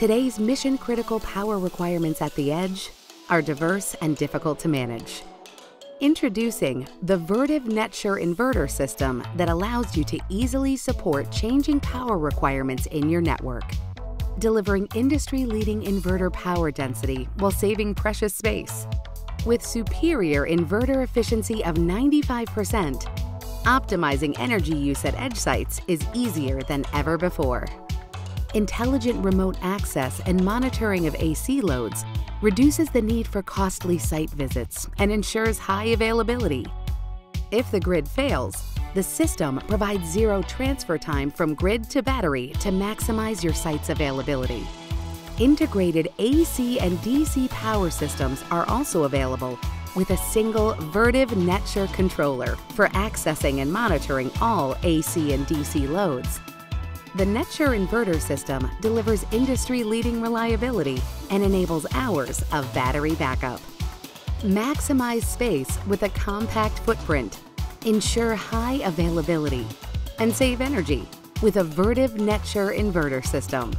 today's mission critical power requirements at the edge are diverse and difficult to manage. Introducing the Vertiv NetSure inverter system that allows you to easily support changing power requirements in your network, delivering industry-leading inverter power density while saving precious space. With superior inverter efficiency of 95%, optimizing energy use at edge sites is easier than ever before. Intelligent remote access and monitoring of AC loads reduces the need for costly site visits and ensures high availability. If the grid fails, the system provides zero transfer time from grid to battery to maximize your site's availability. Integrated AC and DC power systems are also available with a single Vertiv NetSure controller for accessing and monitoring all AC and DC loads. The NetSure inverter system delivers industry-leading reliability and enables hours of battery backup. Maximize space with a compact footprint, ensure high availability, and save energy with a Vertiv NetSure inverter system.